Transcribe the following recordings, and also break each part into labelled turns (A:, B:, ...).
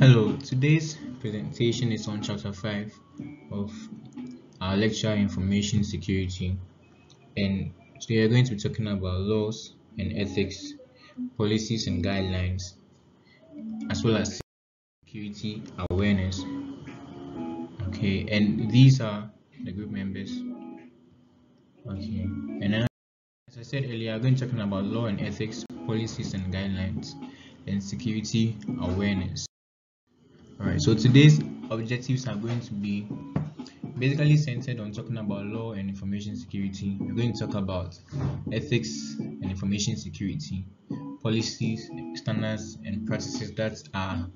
A: Hello, today's presentation is on chapter 5 of our lecture information security and today we are going to be talking about laws and ethics, policies and guidelines as well as security awareness. Okay, and these are the group members. Okay, and as I said earlier, I'm going to be talking about law and ethics, policies and guidelines and security awareness. Alright, so mm-hmm. today's objectives are going to be basically centered on talking about law and information security. We're going to talk about ethics and information security, policies, standards, and practices that are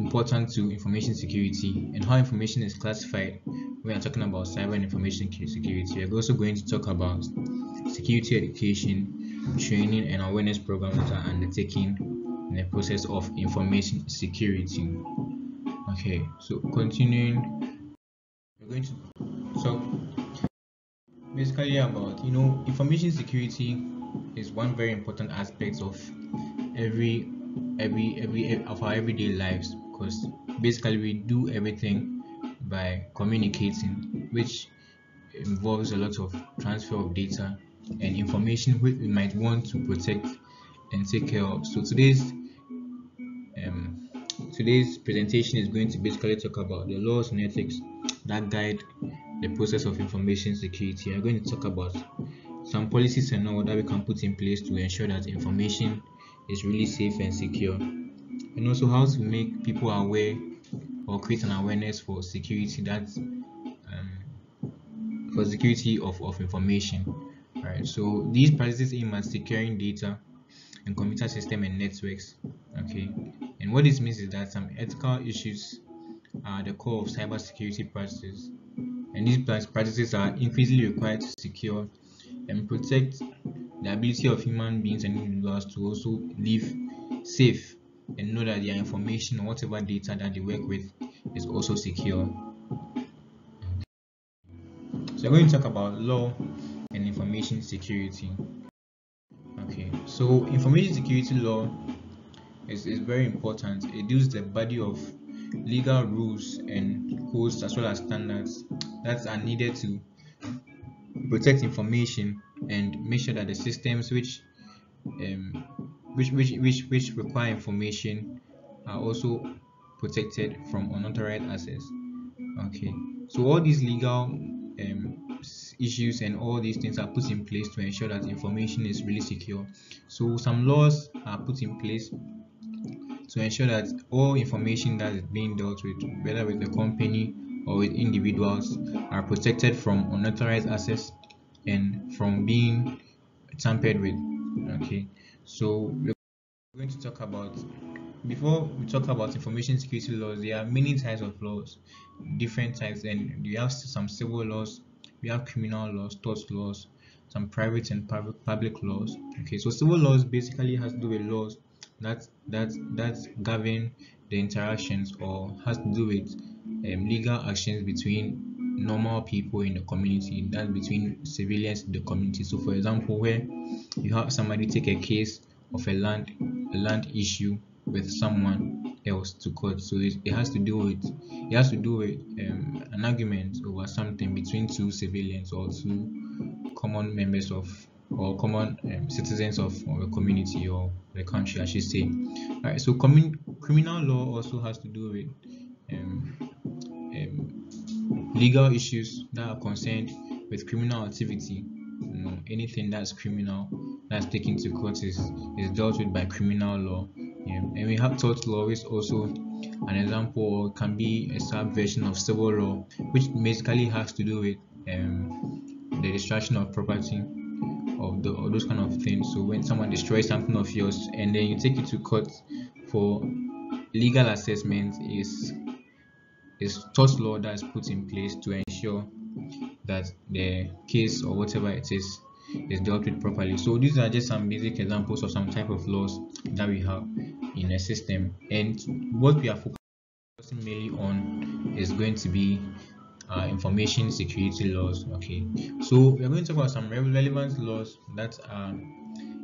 A: important to information security and how information is classified we're talking about cyber and information security. We're also going to talk about security education, training, and awareness programs that are undertaken in the process of information security. Okay, so continuing, we're going to talk basically about you know information security is one very important aspect of every every every of our everyday lives because basically we do everything by communicating which involves a lot of transfer of data and information which we might want to protect and take care of so today's um, today's presentation is going to basically talk about the laws and ethics that guide the process of information security. I'm going to talk about some policies and all that we can put in place to ensure that information is really safe and secure. And also how to make people aware or create an awareness for security that um, for security of, of information. Right so these practices aim at securing data and computer system and networks. Okay and what this means is that some ethical issues are the core of cybersecurity practices. And these practices are increasingly required to secure and protect the ability of human beings and individuals to also live safe and know that their information or whatever data that they work with is also secure. So we're going to talk about law and information security. Okay so information security law is, is very important. It deals the body of legal rules and codes as well as standards that are needed to protect information and make sure that the systems which um, which, which which which require information are also protected from unauthorized access. Okay. So all these legal um, issues and all these things are put in place to ensure that information is really secure. So some laws are put in place to ensure that all information that is being dealt with whether with the company or with individuals are protected from unauthorized access and from being tampered with. Okay. So we're going to talk about before we talk about information security laws there are many types of laws different types and we have some civil laws we have criminal laws tort laws some private and public public laws. Okay so civil laws basically has to do with laws that that that govern the interactions or has to do with um, legal actions between normal people in the community. That's between civilians in the community. So for example where you have somebody take a case of a land a land issue with someone else to court. So it, it has to do with it has to do with um, an argument over something between two civilians or two common members of or common um, citizens of, a community or the country I should say. All right so criminal law also has to do with um, um, legal issues that are concerned with criminal activity. You know anything that's criminal that's taken to court is is dealt with by criminal law. Yeah. and we have tort law which also an example can be a subversion of civil law which basically has to do with um, the destruction of property of the those kind of things. So when someone destroys something of yours and then you take it to court for legal assessment is is tort law that is put in place to ensure that the case or whatever it is is dealt with properly. So these are just some basic examples of some type of laws that we have in a system. And what we are focusing mainly on is going to be uh, information security laws okay? So we're going to talk about some relevant laws that are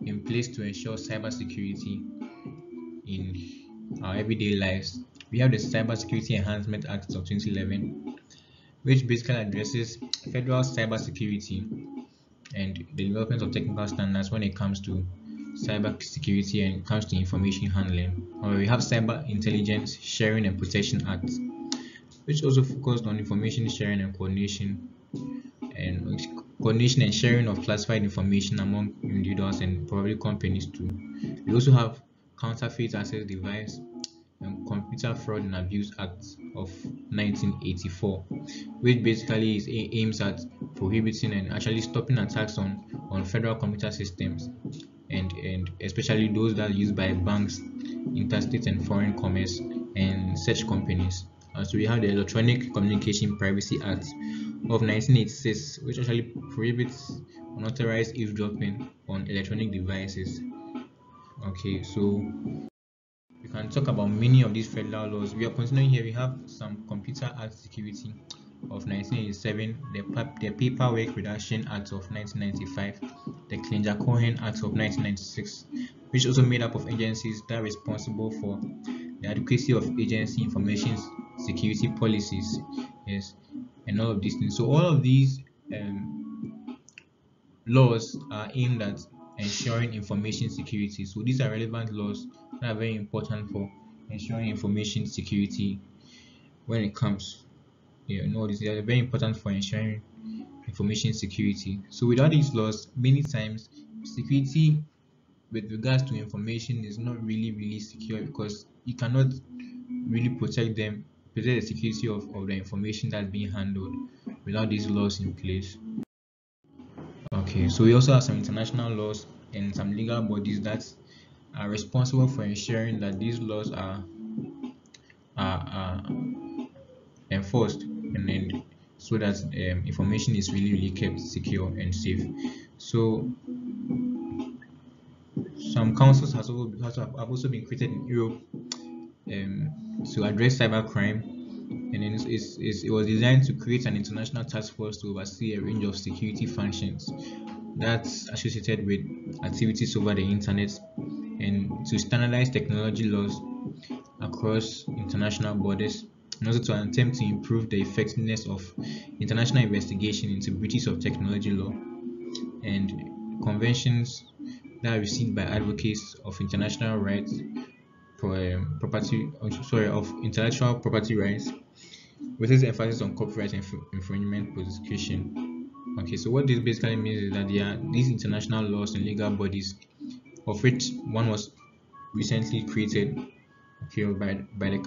A: in place to ensure cyber security in our everyday lives. We have the Cybersecurity Enhancement Act of 2011, which basically addresses federal cybersecurity and the development of technical standards when it comes to cyber security and comes to information handling. Or we have Cyber Intelligence Sharing and Protection Act, which also focused on information sharing and coordination and coordination and sharing of classified information among individuals and probably companies too. We also have Counterfeit Access Device and Computer Fraud and Abuse Act of 1984, which basically is aims at prohibiting and actually stopping attacks on on federal computer systems and and especially those that are used by banks, interstate and foreign commerce, and such companies. Uh, so we have the Electronic Communication Privacy Act of 1986, which actually prohibits unauthorized eavesdropping on electronic devices. Okay, so we can talk about many of these federal laws. We are continuing here. We have some Computer Act Security of 1987, the, the Paperwork Reduction Act of 1995, the Clinger-Cohen Act of 1996, which also made up of agencies that are responsible for the adequacy of agency information security policies. Yes, and all of these things. So all of these um, laws are aimed at ensuring information security. So these are relevant laws that are very important for ensuring information security when it comes. You know, these are very important for ensuring information security. So without these laws, many times security with regards to information is not really really secure because you cannot really protect them protect the security of, of the information that's being handled without these laws in place. Okay, so we also have some international laws and some legal bodies that are responsible for ensuring that these laws are are, are enforced and then so that um, information is really really kept secure and safe. So some councils has also, have also been created in Europe um, to address cybercrime. And it's, it's, it's, it was designed to create an international task force to oversee a range of security functions that's associated with activities over the internet and to standardize technology laws across international borders and also to attempt to improve the effectiveness of international investigation into breaches of technology law and conventions that are received by advocates of international rights property sorry of intellectual property rights with its emphasis on copyright inf infringement prosecution. Okay so what this basically means is that there are these international laws and legal bodies of which one was recently created okay by by the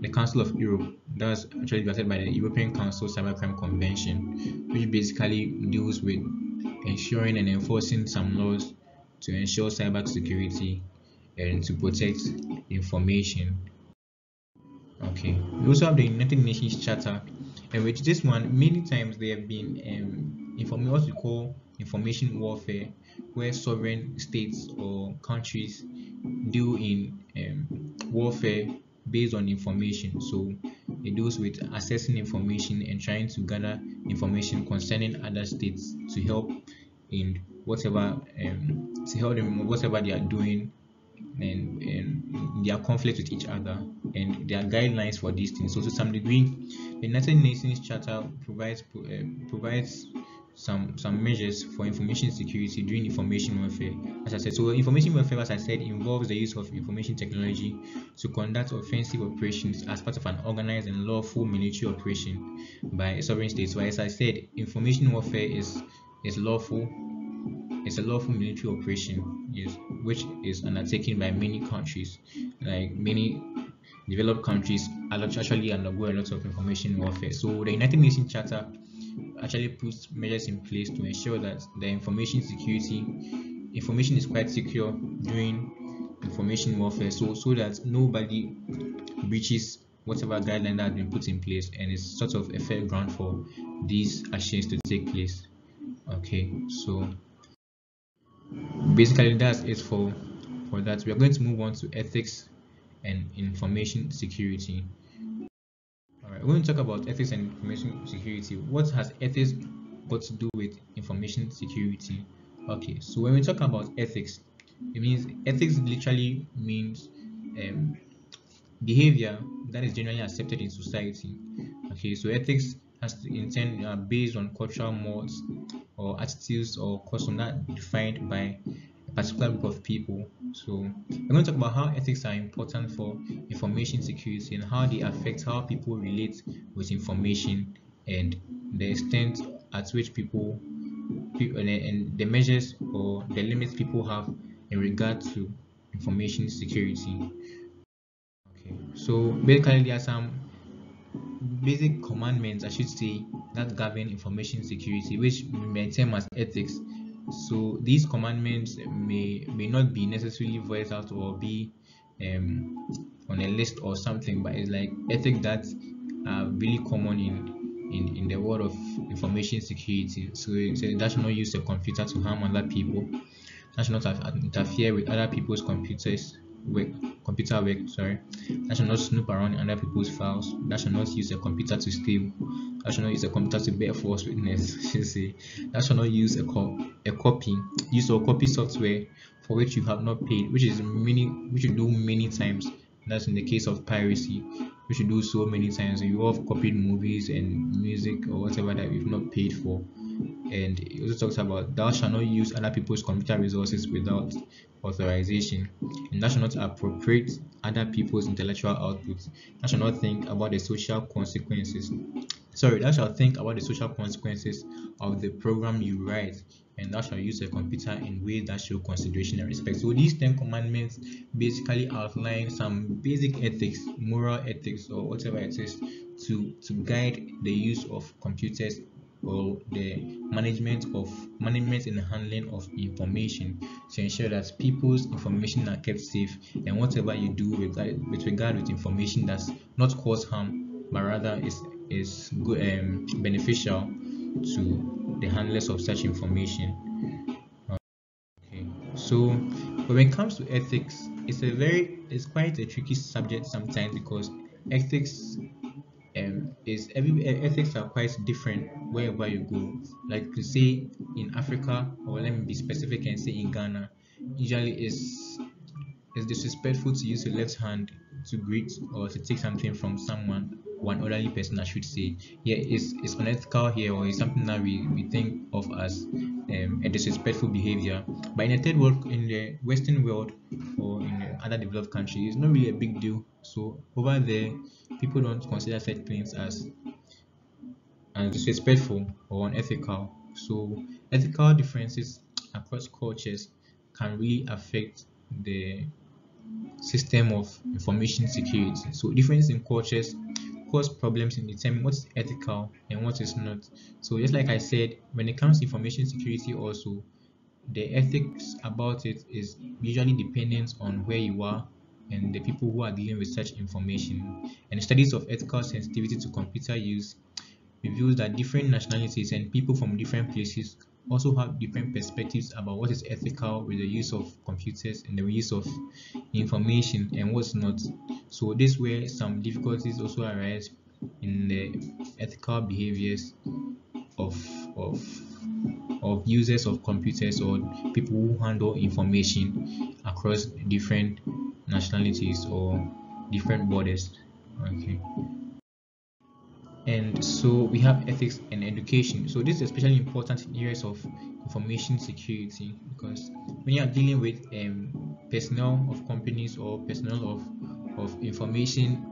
A: the Council of Europe that's actually drafted by the European Council Cybercrime Convention which basically deals with ensuring and enforcing some laws to ensure cyber security and to protect information. Okay we also have the united nations charter and with this one many times they have been um inform what we call information warfare where sovereign states or countries deal in um, warfare based on information. So it deals with assessing information and trying to gather information concerning other states to help in whatever um, to help them whatever they are doing and, and their conflict with each other and there are guidelines for these things. So to some degree, the United Nations Charter provides uh, provides some some measures for information security during information warfare. As I said, so information warfare, as I said, involves the use of information technology to conduct offensive operations as part of an organized and lawful military operation by sovereign states. So as I said, information warfare is is lawful it's a lawful military operation, which is undertaken by many countries, like many developed countries actually undergo a lot of information warfare. So the United Nations Charter actually puts measures in place to ensure that the information security information is quite secure during information warfare so so that nobody breaches whatever guideline that has been put in place and it's sort of a fair ground for these actions to take place okay so basically that's it for for that. We are going to move on to ethics and information security. All right we're going to talk about ethics and information security what has ethics got to do with information security? Okay so when we talk about ethics it means ethics literally means um, behavior that is generally accepted in society. Okay, so ethics has to intend uh, based on cultural modes or attitudes or customs that defined by a particular group of people. So we're going to talk about how ethics are important for information security and how they affect how people relate with information and the extent at which people, people and the measures or the limits people have in regard to information security. Okay, so basically there are some basic commandments, I should say, that govern information security, which we may as ethics. So these commandments may may not be necessarily voiced out or be um, on a list or something, but it's like ethics that are really common in in, in the world of information security. So, so that should not use a computer to harm other people. That should not interfere with other people's computers work, computer work. Sorry, that should not snoop around other people's files. That should not use a computer to steal. That should not use a computer to bear false witness. Should say that should not use a co a copy use or copy software for which you have not paid, which is many which you do many times. That's in the case of piracy, which you do so many times. You have copied movies and music or whatever that you've not paid for and it also talks about thou shalt not use other people's computer resources without authorization. And thou shalt not appropriate other people's intellectual output. Thou shalt not think about the social consequences. Sorry thou shalt think about the social consequences of the program you write and thou shalt use a computer in ways that show consideration and respect. So these 10 commandments basically outline some basic ethics moral ethics or whatever it is to to guide the use of computers or the management of management and handling of information to ensure that people's information are kept safe and whatever you do with, with regard with information does not cause harm but rather is is good um, beneficial to the handlers of such information. Okay. So when it comes to ethics it's a very it's quite a tricky subject sometimes because ethics um, is every ethics are quite different wherever you go. Like to say in Africa, or let me be specific and say in Ghana, usually is it's disrespectful to use your left hand to greet or to take something from someone one elderly person I should say. Yeah, it's, it's unethical here or it's something that we, we think of as um, a disrespectful behavior. But in the third world, in the Western world or in other developed countries, it's not really a big deal. So over there, people don't consider such things as, as disrespectful or unethical. So ethical differences across cultures can really affect the system of information security. So differences in cultures cause problems in determining what's ethical and what is not. So just like I said, when it comes to information security also, the ethics about it is usually dependent on where you are and the people who are dealing with such information. And studies of ethical sensitivity to computer use reveals that different nationalities and people from different places also have different perspectives about what is ethical with the use of computers and the use of information and what's not. So this where some difficulties also arise in the ethical behaviors of of of users of computers or people who handle information across different nationalities or different borders. Okay and so we have ethics and education so this is especially important in areas of information security because when you are dealing with um, personnel of companies or personnel of of information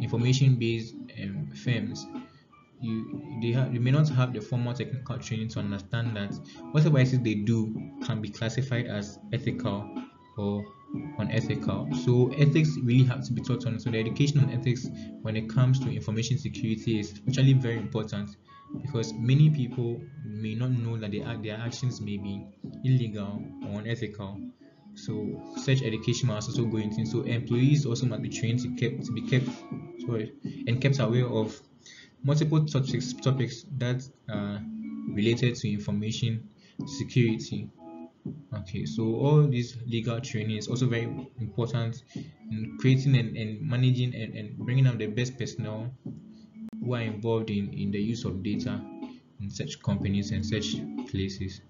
A: information based um, firms you they have they may not have the formal technical training to understand that whatever it is they do can be classified as ethical or unethical. So ethics really have to be taught on. So the education on ethics when it comes to information security is actually very important because many people may not know that they, their actions may be illegal or unethical. So such education must also go into. So employees also must be trained to kept to be kept sorry and kept aware of multiple topics topics that are related to information security okay so all this legal training is also very important in creating and, and managing and, and bringing out the best personnel who are involved in in the use of data in such companies and such places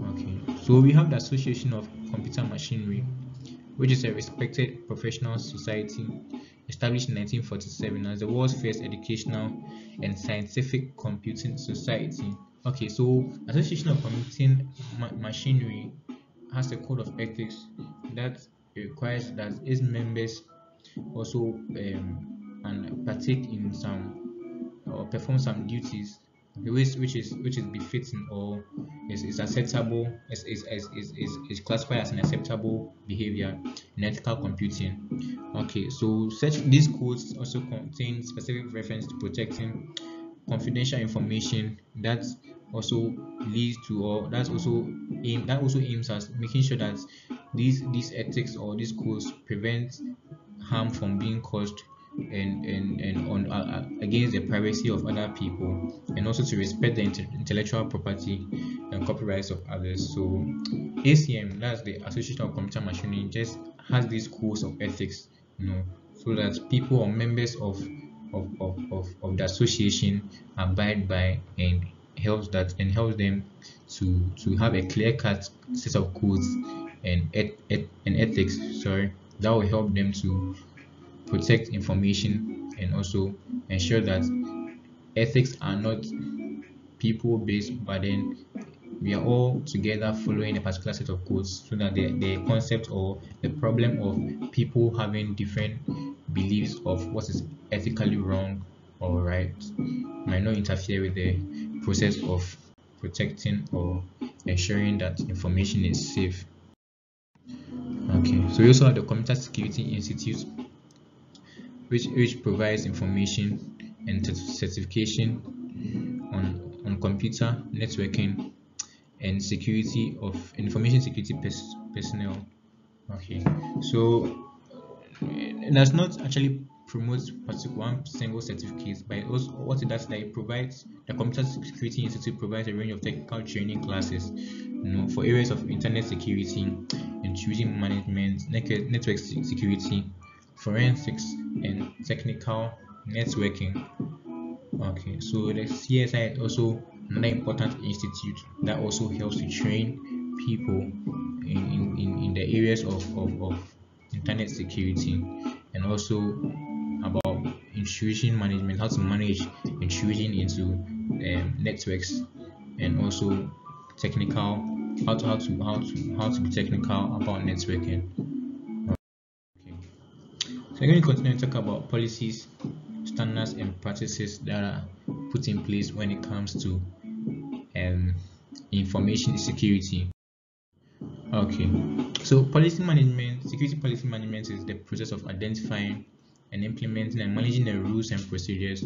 A: okay so we have the association of computer machinery which is a respected professional society established in 1947 as the world's first educational and scientific computing society. Okay, so Association of Computing Ma Machinery has a code of ethics that requires that its members also um, and partake in some or perform some duties which which is which is befitting or is, is acceptable is, is, is, is, is classified as an acceptable behavior in ethical computing. Okay so such these codes also contain specific reference to protecting confidential information that also leads to or that's also aim that also aims at making sure that these these ethics or these codes prevent harm from being caused and and and on uh, uh, against the privacy of other people and also to respect the intellectual property and copyrights of others. So acm that's the association of computer machinery just has these codes of ethics you know so that people or members of of, of, of, of the association abide by and helps that and helps them to to have a clear-cut set of codes and et, et, and ethics sorry that will help them to protect information and also ensure that ethics are not people based but then we are all together following a particular set of codes so that the, the concept or the problem of people having different beliefs of what is ethically wrong or right might not interfere with the process of protecting or ensuring that information is safe. Okay so we also have the computer security institute which, which provides information and certification on, on computer networking and security of information security pers personnel. Okay so eh, that's not actually promote particular one single certificates by also what it does that it provides the computer security institute provides a range of technical training classes you know for areas of internet security intrusion management network security forensics and technical networking. Okay so the csi is also another important institute that also helps to train people in, in, in the areas of, of, of internet security and also intrusion management how to manage intrusion into um, networks and also technical how to how to how to how to be technical about networking Okay. so I'm going to continue to talk about policies, standards, and practices that are put in place when it comes to um, information security. Okay, so policy management, security policy management is the process of identifying and implementing and managing the rules and procedures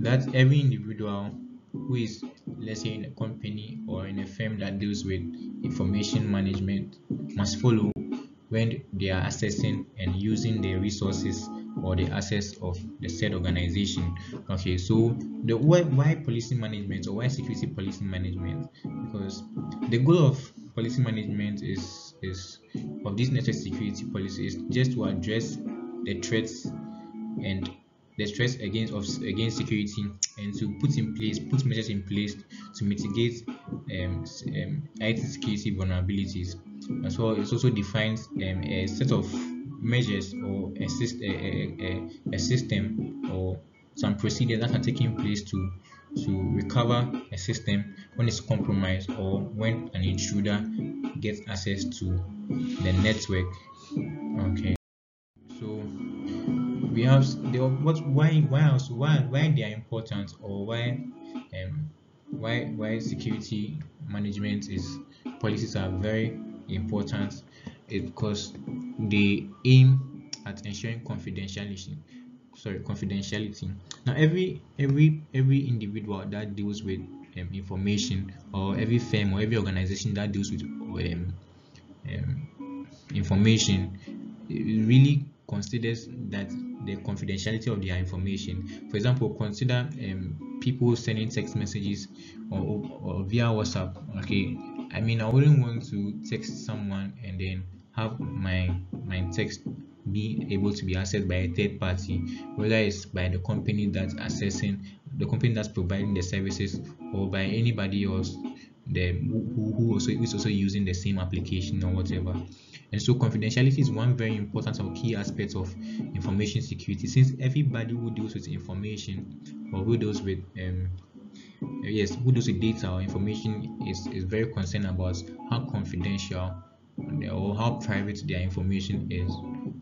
A: that every individual who is, let's say, in a company or in a firm that deals with information management must follow when they are assessing and using the resources or the assets of the said organization. Okay so the why, why policy management or why security policy management? Because the goal of policy management is is of this network security policy is just to address the threats and the stress against of against security and to put in place put measures in place to mitigate um, um, IT security vulnerabilities. As well it also defines um, a set of measures or a, a, a, a, system or some procedures that are taking place to to recover a system when it's compromised or when an intruder gets access to the network. Okay we have the what why why also why why they are important or why um why why security management is policies are very important is because they aim at ensuring confidentiality sorry confidentiality. Now every every every individual that deals with um, information or every firm or every organization that deals with um, um, information really considers that the confidentiality of their information. For example consider um, people sending text messages or, or, via whatsapp. Okay I mean, I wouldn't want to text someone and then have my my text be able to be accessed by a third party, whether it's by the company that's accessing the company that's providing the services or by anybody else the who, who also is also using the same application or whatever and so confidentiality is one very important or key aspect of information security. Since everybody who deals with information or who deals with um, yes who deals with data or information is, is very concerned about how confidential or how private their information is.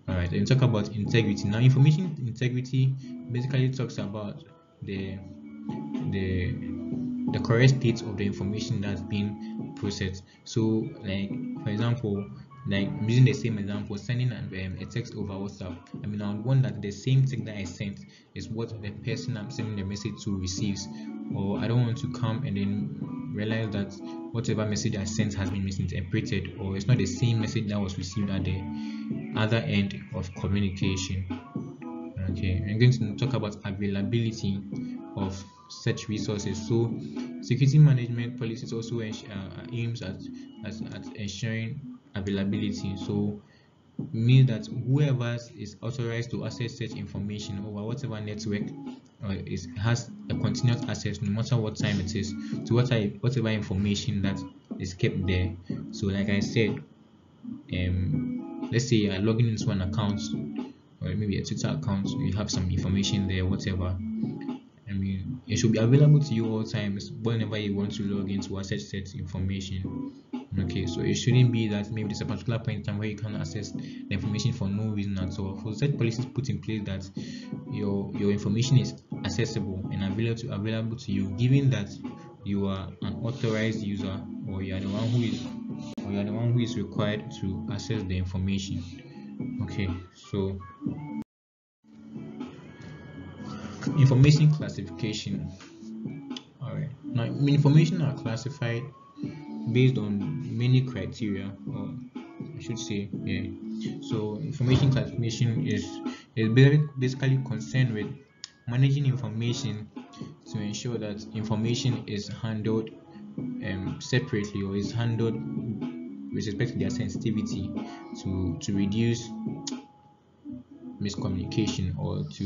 A: All right and talk about integrity. Now information integrity basically talks about the the the correct state of the information that's being processed. So like for example like using the same example sending um, a text over whatsapp. I mean i would want that the same text that i sent is what the person i'm sending the message to receives. Or i don't want to come and then realize that whatever message i sent has been misinterpreted or it's not the same message that was received at the other end of communication. Okay i'm going to talk about availability of such resources. So security management policies also uh, aims at, at, at ensuring availability. So means that whoever is authorized to access such information over whatever network uh, is has a continuous access no matter what time it is to whatever whatever information that is kept there. So like i said um let's say you're logging into an account or maybe a twitter account you have some information there whatever. I mean, it should be available to you all times whenever you want to log in to access that information. Okay, so it shouldn't be that maybe there's a particular point in time where you can't access the information for no reason at all. For such policies put in place that your your information is accessible and available to available to you, given that you are an authorized user or you are the one who is or you are the one who is required to access the information. Okay, so information classification all right now information are classified based on many criteria or i should say yeah. So information classification is is basically concerned with managing information to ensure that information is handled um, separately or is handled with respect to their sensitivity to to reduce miscommunication or to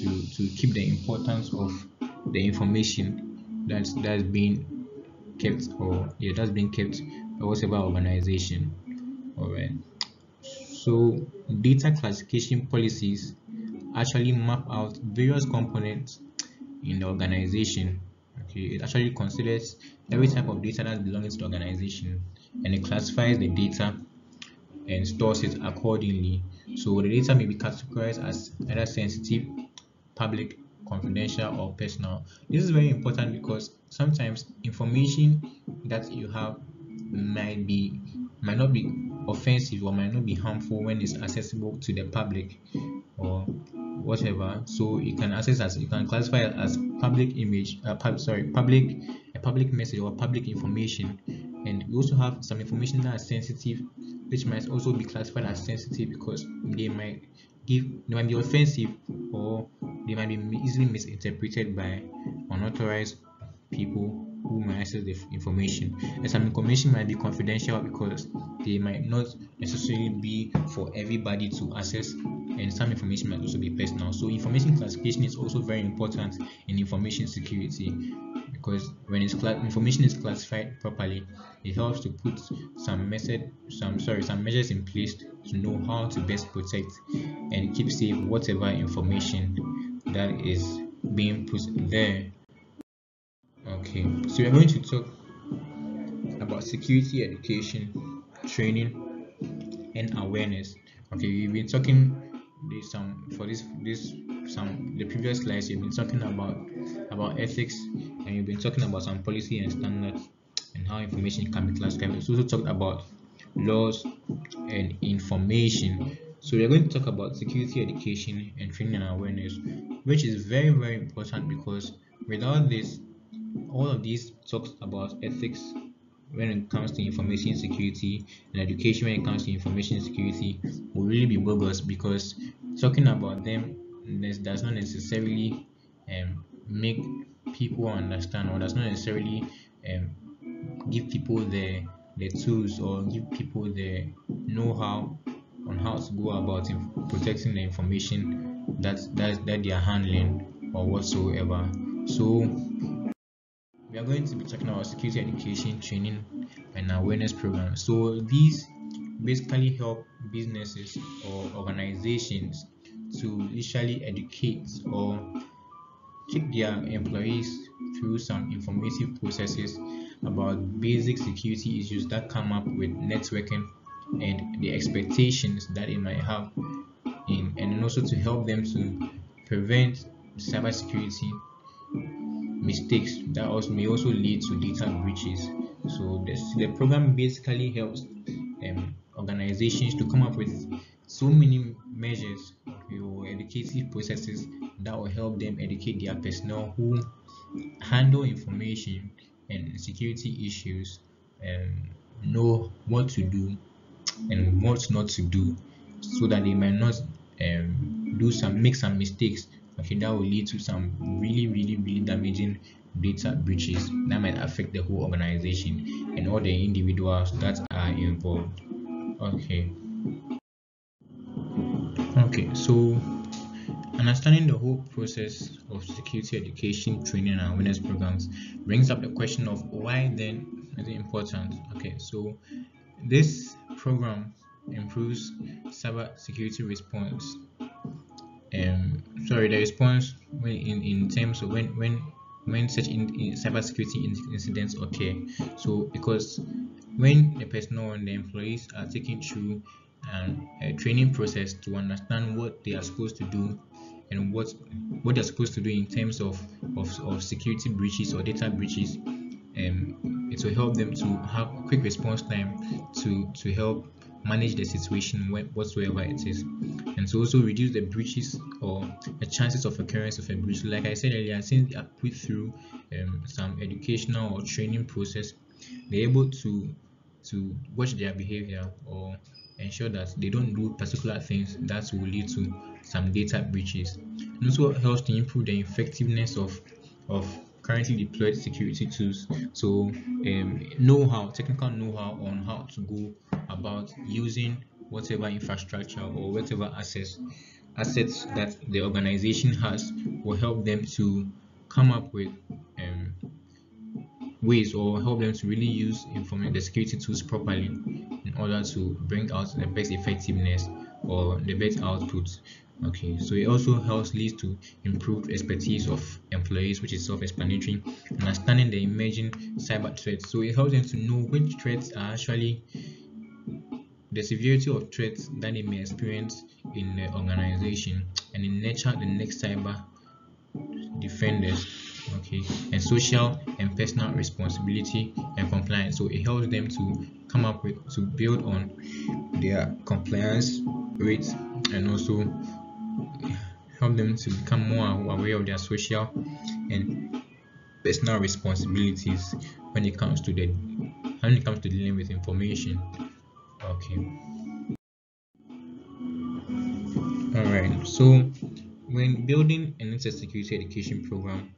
A: to to keep the importance of the information that's that's being kept or yeah that's being kept by whatever organization. All right so data classification policies actually map out various components in the organization. Okay it actually considers every type of data that belongs to the organization and it classifies the data and stores it accordingly. So the data may be categorized as either sensitive public confidential or personal. This is very important because sometimes information that you have might be might not be offensive or might not be harmful when it's accessible to the public or whatever. So you can access as you can classify it as public image uh, pub, sorry public a public message or public information. And we also have some information that is sensitive which might also be classified as sensitive because they might give they might be offensive or they might be easily misinterpreted by unauthorized people who may access the information. And some information might be confidential because they might not necessarily be for everybody to access and some information might also be personal. So information classification is also very important in information security because when it's information is classified properly it helps to put some method some sorry some measures in place to know how to best protect and keep safe whatever information that is being put there okay so we're going to talk about security education training and awareness. Okay we've been talking this some for this this some the previous slides you've been talking about about ethics and you've been talking about some policy and standards and how information can be classified. We've also talked about laws and information. So we're going to talk about security education and training and awareness which is very very important because without this all of these talks about ethics when it comes to information security and education when it comes to information security will really be bogus because talking about them does not necessarily um, make people understand or does not necessarily um, give people the the tools or give people the know-how on how to go about protecting the information that, that that they are handling or whatsoever. So we are going to be talking about security education training and awareness programs so these basically help businesses or organizations to literally educate or take their employees through some informative processes about basic security issues that come up with networking and the expectations that it might have in and also to help them to prevent cybersecurity mistakes that also may also lead to data breaches. So this, the program basically helps um, organizations to come up with so many measures or educative processes that will help them educate their personnel who handle information and security issues and know what to do and what not to do so that they might not um, do some make some mistakes okay that will lead to some really really really damaging data breaches that might affect the whole organization and all the individuals that are involved. Okay. Okay so understanding the whole process of security education training and awareness programs brings up the question of why then is it important? Okay so this program improves cyber security response um sorry the response when in in terms of when when when such in, in cybersecurity incidents occur. So because when the personnel and the employees are taken through a training process to understand what they are supposed to do and what what they're supposed to do in terms of of, of security breaches or data breaches um, it will help them to have quick response time to to help manage the situation whatsoever it is and to also reduce the breaches or the chances of occurrence of a breach like i said earlier since they are put through um, some educational or training process they're able to to watch their behavior or ensure that they don't do particular things that will lead to some data breaches. and also helps to improve the effectiveness of of currently deployed security tools. So um, know-how, technical know-how on how to go about using whatever infrastructure or whatever assets assets that the organization has will help them to come up with um, ways or help them to really use information the security tools properly in order to bring out the best effectiveness or the best output okay so it also helps leads to improved expertise of employees which is self-explanatory understanding the emerging cyber threats. So it helps them to know which threats are actually the severity of threats that they may experience in the organization and in nature the next cyber defenders okay and social and personal responsibility and compliance. So it helps them to come up with to build on their compliance rates and also help them to become more aware of their social and personal responsibilities when it comes to the when it comes to dealing with information okay. All right so when building an internet security education program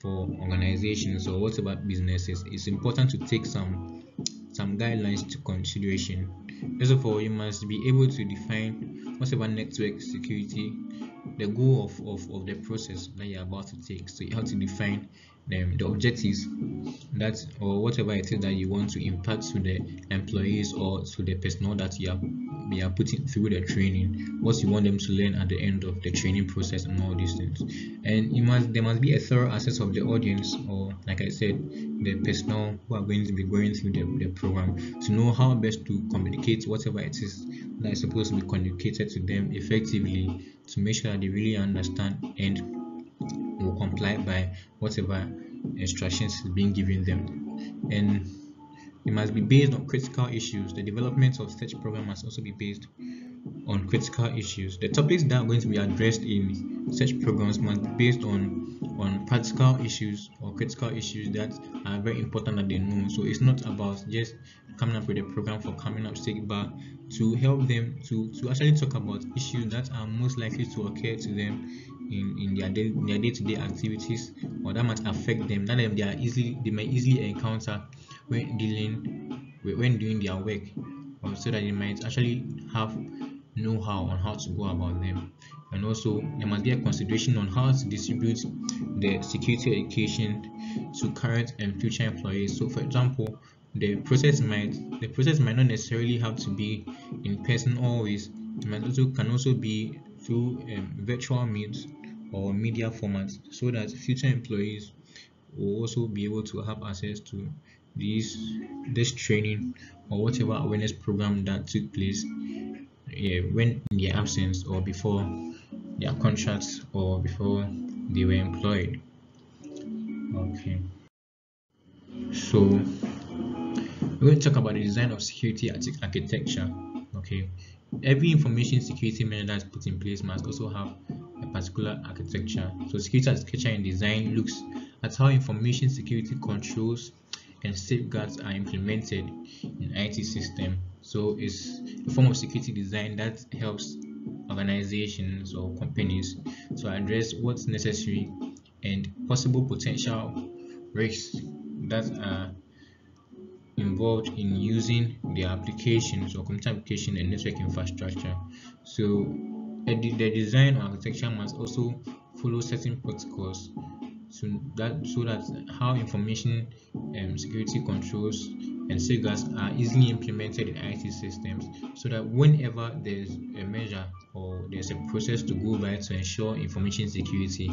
A: for organizations or what about businesses it's important to take some some guidelines to consideration. First of all you must be able to define what's about network security the goal of, of, of the process that you're about to take. So you have to define them the objectives that or whatever it is that you want to impact to the employees or to the personnel that you are you are putting through the training. What you want them to learn at the end of the training process and all these things. And you must there must be a thorough assess of the audience or like i said the personnel who are going to be going through the, the program to know how best to communicate whatever it is that is supposed to be communicated to them effectively to make sure that they really understand and will comply by whatever instructions is being given them. And it must be based on critical issues. The development of such program must also be based on critical issues. The topics that are going to be addressed in such programs must be based on on practical issues or critical issues that are very important that they know. So it's not about just coming up with a program for coming up sake but to help them to to actually talk about issues that are most likely to occur to them in, in their day in their day-to-day activities or that might affect them that they are easily they may easily encounter when dealing when doing their work or so that they might actually have know-how on how to go about them. And also there must be a consideration on how to distribute the security education to current and future employees. So for example the process might the process might not necessarily have to be in person always. It might also can also be through um, virtual means or media formats so that future employees will also be able to have access to this this training or whatever awareness program that took place yeah, when in their absence or before their contracts or before they were employed. Okay. So we're going to talk about the design of security architecture. Okay. Every information security measure that's put in place must also have a particular architecture so security architecture in design looks at how information security controls and safeguards are implemented in IT system so it's a form of security design that helps organizations or companies to address what's necessary and possible potential risks that are involved in using the applications or computer application and network infrastructure. So the design architecture must also follow certain protocols so that so that how information um, security controls and safeguards are easily implemented in IT systems so that whenever there's a measure or there's a process to go by to ensure information security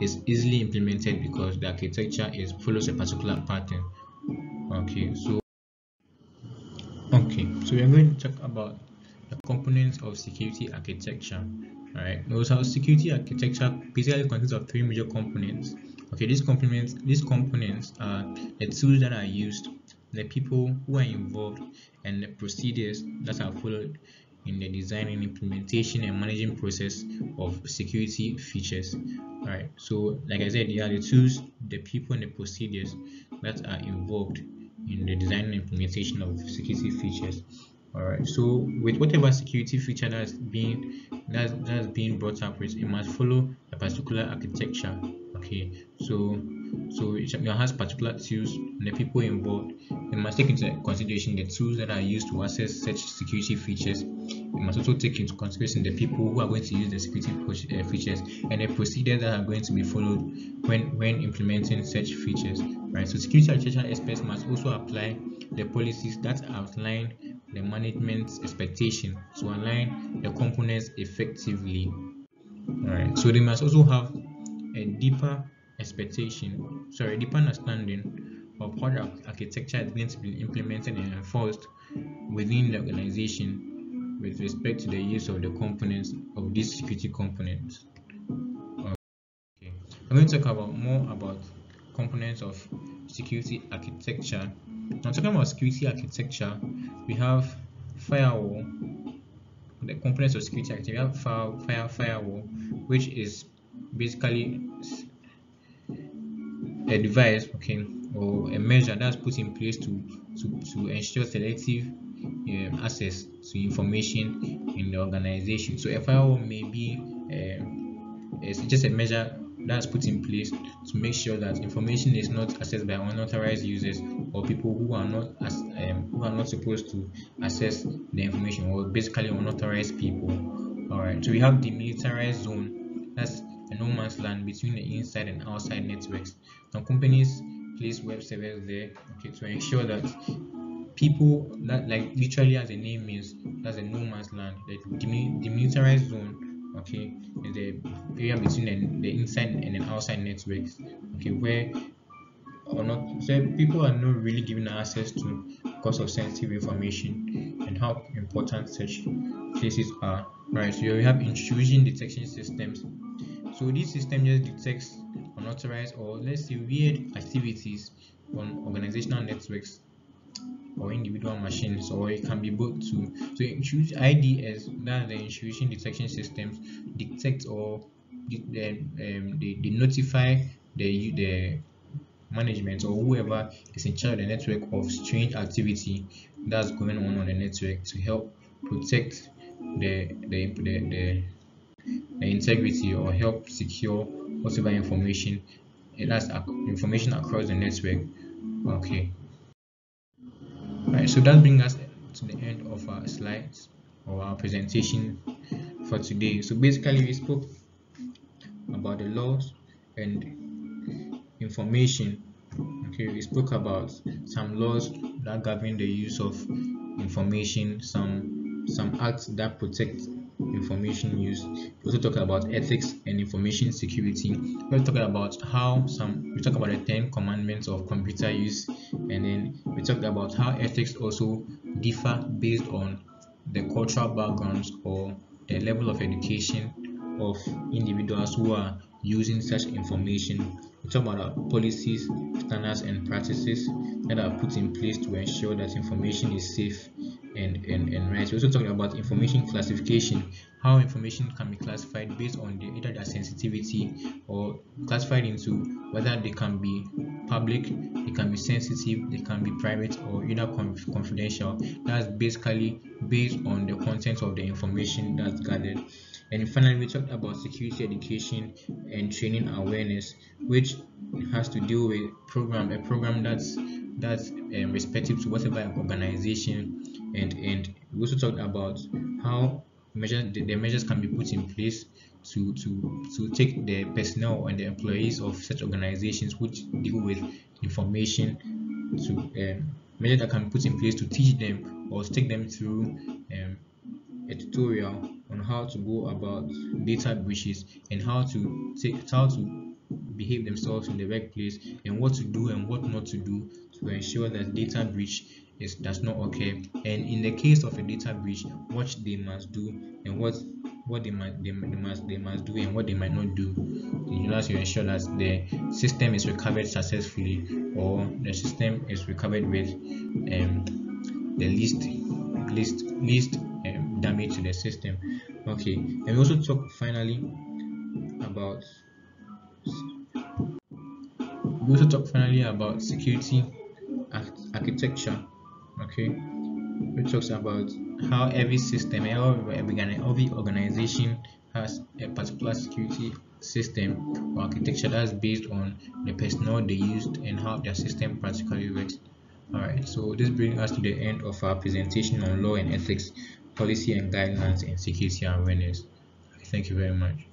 A: is easily implemented because the architecture is follows a particular pattern. Okay so okay so we're going to talk about components of security architecture. All right now security architecture basically consists of three major components. Okay these components these components are the tools that are used the people who are involved and the procedures that are followed in the design and implementation and managing process of security features. All right so like i said are the tools the people and the procedures that are involved in the design and implementation of security features all right. So with whatever security feature that's being that's, that's being brought up with it must follow a particular architecture. Okay. So so it has particular tools and the people involved. It must take into consideration the tools that are used to access such security features. It must also take into consideration the people who are going to use the security uh, features and the procedures that are going to be followed when when implementing such features. Right. So security architecture experts must also apply the policies that outline the management's expectation to align the components effectively all right so they must also have a deeper expectation, sorry, deeper understanding of how the architecture is going to be implemented and enforced within the organization with respect to the use of the components of these security components. Okay, I'm going to talk about more about components of security architecture. Now, talking about security architecture, we have firewall. The components of security architecture, we have fire, fire firewall, which is basically a device okay or a measure that's put in place to to, to ensure selective um, access to information in the organization so a firewall may be um, it's just a measure that's put in place to make sure that information is not accessed by unauthorized users or people who are not as um, who are not supposed to access the information or basically unauthorized people. All right so we have the militarized zone. That's a no man's land between the inside and outside networks. Some companies place web servers there okay, to ensure that people that like literally as the name means that's a no man's land. The demilitarized zone okay is the area between the, the inside and the outside networks okay where or not. So people are not really given access to because of sensitive information and how important such places are right? So you have intrusion detection systems. So this system just detects unauthorized or let's say weird activities on organizational networks or individual machines or it can be both too. So intrusion IDS that the intrusion detection systems detect or then um, they, they notify the the management or whoever is in charge of the network of strange activity that's going on on the network to help protect the the, the, the integrity or help secure whatever information it has information across the network. Okay. Right so that brings us to the end of our slides or our presentation for today. So basically we spoke about the laws and information okay we spoke about some laws that govern the use of information, some some acts that protect information use. We also talk about ethics and information security. We're talking about how some we talk about the ten commandments of computer use, and then we talked about how ethics also differ based on the cultural backgrounds or the level of education of individuals who are using such information. We talk about policies, standards, and practices that are put in place to ensure that information is safe and, and, and right. We're also talking about information classification, how information can be classified based on the, either their sensitivity or classified into whether they can be public, they can be sensitive, they can be private or either confidential. That's basically based on the content of the information that's gathered. And finally, we talked about security education and training awareness, which has to do with program a program that's that's um, respective to whatever organization. And and we also talked about how measures the, the, measures can be put in place to to to take the personnel and the employees of such organizations which deal with information to um, measures that can be put in place to teach them or take them through um, a tutorial on how to go about data breaches and how to take how to behave themselves in the workplace and what to do and what not to do to ensure that data breach is does not occur. And in the case of a data breach what they must do and what what they might they, they must they must do and what they might not do in order to ensure that the system is recovered successfully or the system is recovered with um, the least least least um, damage to the system okay. And we also talk finally about we also talk finally about security architecture. Okay. Which talks about how every system every organization has a particular security system or architecture that's based on the personnel they used and how their system practically works. Alright. So this brings us to the end of our presentation on law and ethics policy and guidelines and security awareness thank you very much